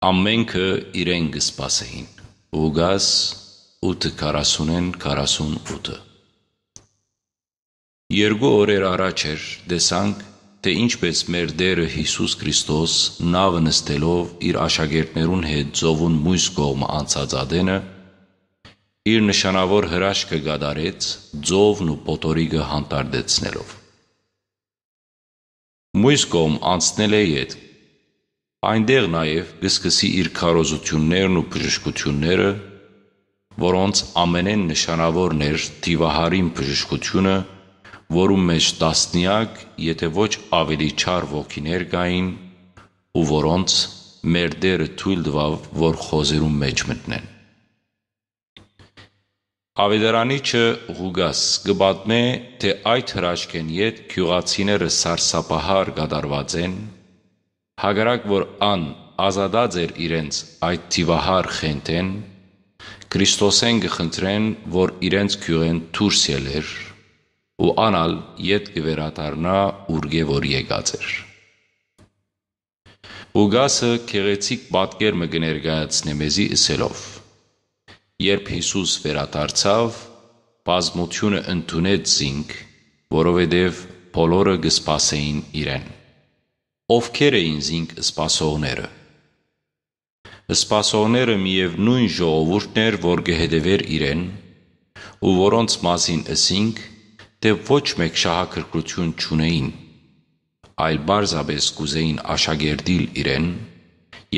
ամենքը իրեն կսպասեին։ Ուգաս 8:40-48 Երկու օրեր առաջ էր տեսանք, թե ինչպես մեր Տերը Հիսուս Քրիստոս նավը նստելով իր աշակերտներուն հետ ծովուն մյուս կողմը անցած ադենը իր նշանավոր հրաշքը կատարեց ծովն ու պոտորիկը հանդարտեցնելով։ Մյուս կողմ անցնել է ետ Այնտեղ նաև կսկսի իր քարոզություններն ու բժշկությունները, որոնց ամենեն նշանավորն էր թիվահարին բժշկությունը, որում մեջ տասնյակ, եթե ոչ ավելի չար ոգիներ կային ու որոնց մեր Տերը թույլ տվավ, որ խոզերուն մեջ մտնեն։ Ավետարանիչը Ղուգաս կպատմե, թե այդ հրաշքեն ետ գյուղացիները սարսափահար կատարված են, հակառակ որ ան ազատած էր իրենց այդ թիվահար խենթեն, Քրիստոսեն կխնդրեն, որ իրենց գյուղեն դուրս ելեր ու անալ ետ կվերադառնա ուրգե որ եկած էր։ Ուգասը քեղեցիկ պատկերմը կներկայացնե մեզի ասելով. Երբ Հիսուս վերադարձավ, բազմությունը ընդունեց զինք, որովհետև բոլորը կսպասեին իրեն։ Ովքեր էին զինք սպասողները։ Սպասողները միևնույն ժողովուրդն էր, որ կհետևեր իրեն, ու որոնց մասին ասինք, թե ոչ մեկ շահագրգռություն չունեին, այլ պարզապես կուզեին աշակերտիլ իրեն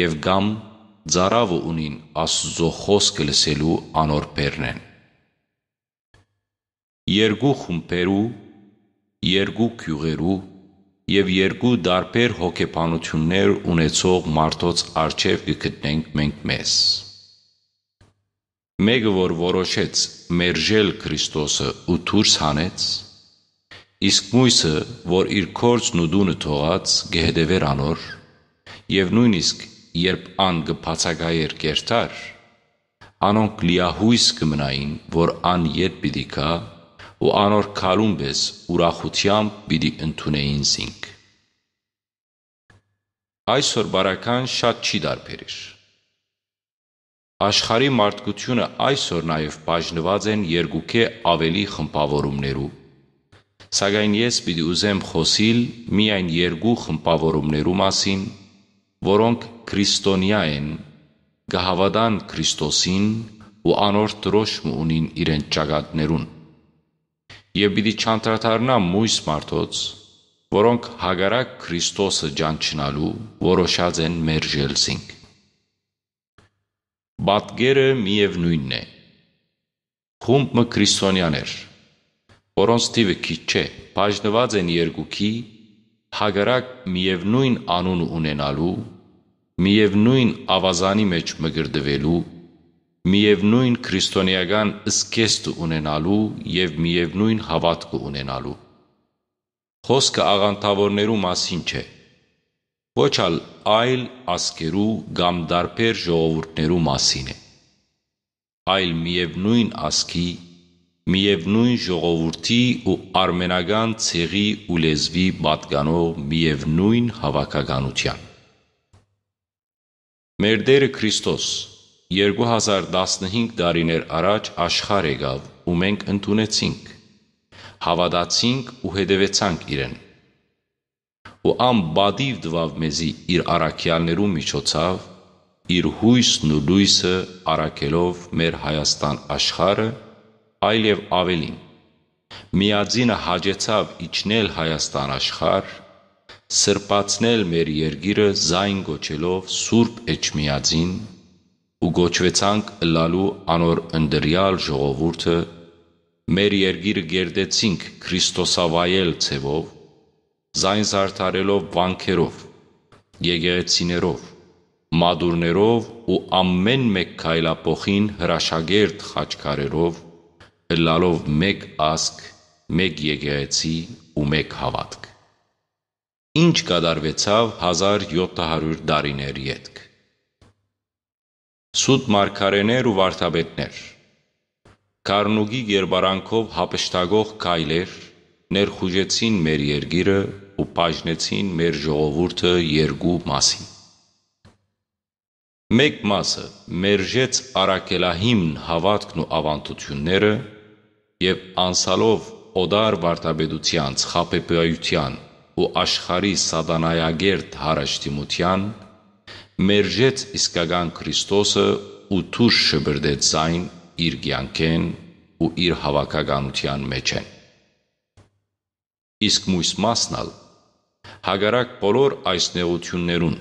և կամ ծարավը ունին Աստծո խոսքը լսելու անոր բեռնեն։ Երկու խումբերու, երկու գյուղերու և երկու տարբեր հոգեբանություններ ունեցող մարդոց առջև կգտնենք մենք մեզ։ Մեկը, որ որոշեց մերժել Քրիստոսը ու դուրս հանեց, իսկ մյուսը, որ իր փորձն ու տունը թողած կհետևեր անոր, և նույնիսկ երբ ան կբացակայեր կերտար, անոնք լիահույս կմնային, որ ան ետ պիտի գա ու անոր քալուն պես ուրախությամբ պիտի ընդունեին զինք։ Այսօր բարական շատ չի տարբերիր։ Աշխարհի մարդկությունը այսօր նաև բաժնված են երկուքե ավելի խմբավորումներու, սակայն ես պիտի ուզեմ խոսիլ միայն երկու խմբավորումներու մասին, որոնք քրիստոնյա են, կհավատան Քրիստոսին ու անոր դրոշմ ունին իրենց ճակատներուն, և պիտի չանդրադառնամ մույս մարդոց, որոնք հակառակ Քրիստոսը ճանչնալու որոշած են մերժել զինք։ Պատկերը միևնույնն է։ Խումբը քրիստոնյաներ, որոնց թիվը քիչ չէ, բաժնված են երկուքի, հակառակ միևնույն անուն ունենալու, միևնույն ավազանի մեջ մկրտվելու, միևնույն քրիստոնեական զգեստը ունենալու և միևնույն հավատքը ունենալու։ Խոսքը աղանդավորներու մասին չէ, ոչ ալ այլ ազգերու կամ տարբեր ժողովուրդներու մասին է, այլ միևնույն ազգի, միևնույն ժողովուրդի ու արմենական ցեղի ու լեզվի պատկանող միևնույն հավաքականության։ Մեր Տերը Քրիստոս 2015 տարիներ առաջ աշխարհ եկավ ու մենք ընդունեցինք, հավատացինք ու հետևեցանք իրեն։ Ու անպատիվ տվավ մեզի իր առաքյալներու միջոցով իր հույսն ու լույսը առաքելով մեր Հայաստան աշխարհը, այլև ավելին, միածինը հաջեցավ իջնել Հայաստան աշխարհ, սրբացնել մեր երկիրը ձայն կոչելով Սուրբ Էջմիածին ու կոչվեցանք ըլլալու անոր ընտրյալ ժողովուրդը, մեր երկիրը կերտեցինք քրիստոսավայել ձևով, ձայն զարդարելով վանքերով, եկեղեցիներով, մատուրներով ու ամեն մեկ քայլափոխին հրաշագերտ խաչքարերով, ըլլալով մեկ ազգ, մեկ եկեղեցի ու մեկ հավատք։ Ինչ կատարվեցավ 1700 տարիներ ետք։ Սուտ մարգարեներ ու վարդապետներ, Քարնուգի երբարանքով հապշտակող գայլեր ներխուժեցին մեր երկիրը ու բաժնեցին մեր ժողովուրդը երկու մասի։ Մեկ մասը մերժեց արակելահիմն հավատքն ու ավանդությունները եւ անսալով օդար վարտաբեդության, խապեպայության ու աշխարհի սատանայագերտ հարաշտիմության մերժեց իսկական Քրիստոսը ու թուր շբրդեց զայն իր կյանքեն ու իր հավաքականության մեջ են։ Իսկ մույս մասնալ հագարակ բոլոր այս նեղություններուն,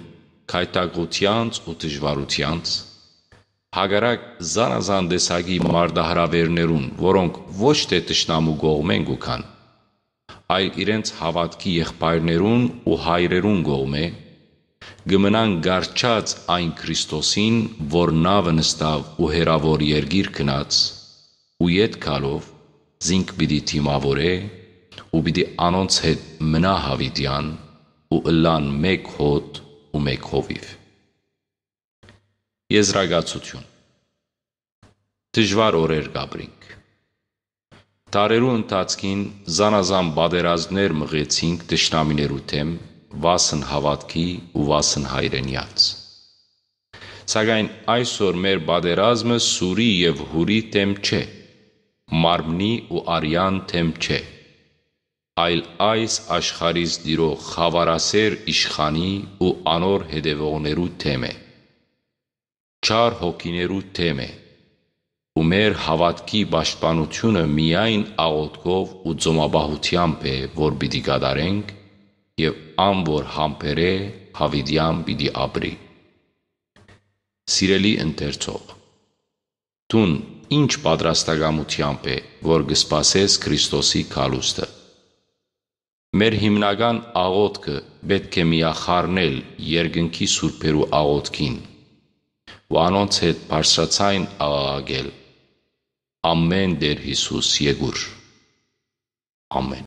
քայթակղությանց ու դժվարությանց, հագարակ զանազան տեսակի մարդահրավերներուն, որոնք ոչ թե տշնամու կողմեն գուքան, այլ իրենց հավատքի եղբայրներուն ու հայրերուն կողմե, գմնան գարչած այն Քրիստոսին, որ նավը նստավ ու հերավոր երգիր կնած, ու ետ կալով զինք պիտի թիմավորե, ու պիտի անոնց հետ մնա հավիտյան, ու ըլլան մեկ հոտ ու մեկ հովիվ։ Եզրագացություն Դժվար օրեր գաբրինք։ Տարերու ընթացքին զանազան բادرազներ մղեցինք դժնամիներու թեմ վասն հավատքի ու վասն հայրենյաց։ Սակայն այսօր մեր բادرազմը սուրի եւ հուրի դեմ չէ, մարմնի ու արյան դեմ չէ, այլ այս աշխարհից դիրող խավարասեր իշխանի ու անոր հետևողներու դեմ է։ Չար հոգիներու դեմ է։ Ու մեր հավատքի պաշտպանությունը միայն աղոթքով ու ծոմաբահությամբ է, որ պիտի գադարենք եւ անոր համբերե հավիդյան պիտի ապրի։ Սիրելի ընթերցող, Տուն ինչ պատրաստակամությամբ է, որ կսպասես Քրիստոսի քալուստը։ Մեր հիմնական աղոթքը պետք է միախառնել երկնքի սուրբերու աղոթքին ու անոնց հետ բարձրացայն աղաղակել. Ամեն Տեր Հիսուս Եգուր։ Ամեն